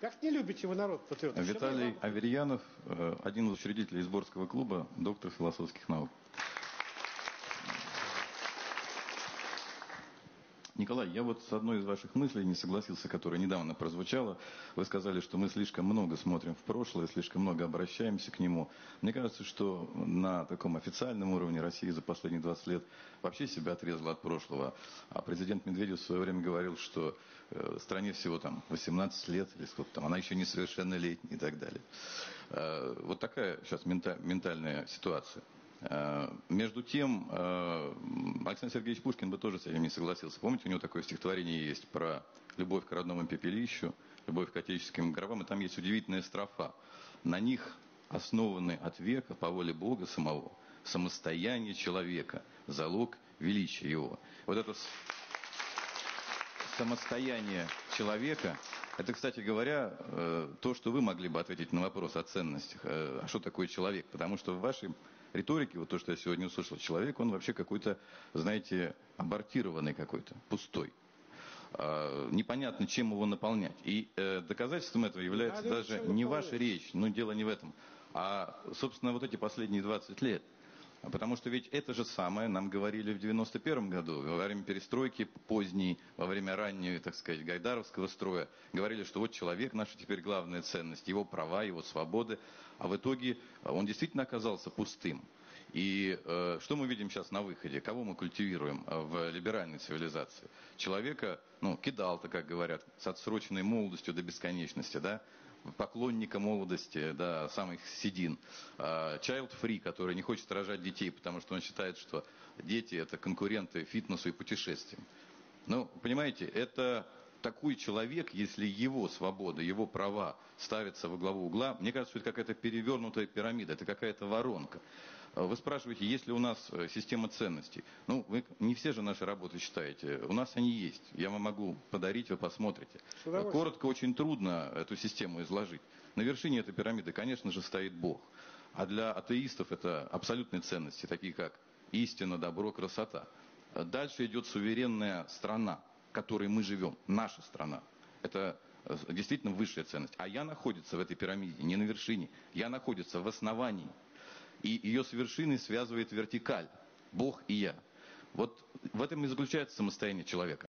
Как не любите вы народ, патриот? Виталий Аверьянов, э, один из учредителей Изборского клуба, доктор философских наук. Николай, я вот с одной из ваших мыслей не согласился, которая недавно прозвучала. Вы сказали, что мы слишком много смотрим в прошлое, слишком много обращаемся к нему. Мне кажется, что на таком официальном уровне Россия за последние 20 лет вообще себя отрезала от прошлого. А президент Медведев в свое время говорил, что э, стране всего там 18 лет или сколько там, она еще не совершеннолетняя и так далее. Э, вот такая сейчас ментальная ситуация. Э, между тем, э, Александр Сергеевич Пушкин бы тоже с этим не согласился. Помните, у него такое стихотворение есть про любовь к родному пепелищу, любовь к отеческим гробам, и там есть удивительная строфа. На них основаны от века по воле Бога самого самостояние человека, залог величия его. Вот это самостояние человека, это, кстати говоря, э, то, что вы могли бы ответить на вопрос о ценностях. А что такое человек? Потому что в вашей риторике, вот то, что я сегодня услышал, человек, он вообще какой-то, знаете, абортированный какой-то, пустой. А, непонятно, чем его наполнять. И э, доказательством этого является даже не ваша речь, но дело не в этом, а, собственно, вот эти последние 20 лет – Потому что ведь это же самое нам говорили в 91 году, во время перестройки поздней, во время раннего, так сказать, гайдаровского строя. Говорили, что вот человек наша теперь главная ценность, его права, его свободы. А в итоге он действительно оказался пустым. И э, что мы видим сейчас на выходе? Кого мы культивируем э, в либеральной цивилизации? Человека, ну, кидал-то, как говорят, с отсроченной молодостью до бесконечности, да? Поклонника молодости, да, самых седин. Э, child free, который не хочет рожать детей, потому что он считает, что дети это конкуренты фитнесу и путешествиям. Ну, понимаете, это такой человек, если его свобода, его права ставятся во главу угла, мне кажется, что это какая-то перевернутая пирамида, это какая-то воронка. Вы спрашиваете, есть ли у нас э, система ценностей. Ну, вы не все же наши работы читаете. У нас они есть. Я вам могу подарить, вы посмотрите. Коротко, очень трудно эту систему изложить. На вершине этой пирамиды, конечно же, стоит Бог. А для атеистов это абсолютные ценности, такие как истина, добро, красота. Дальше идет суверенная страна, которой мы живем, наша страна. Это э, действительно высшая ценность. А я находится в этой пирамиде, не на вершине. Я находится в основании. И ее с вершиной связывает вертикаль. Бог и я. Вот в этом и заключается самостояние человека.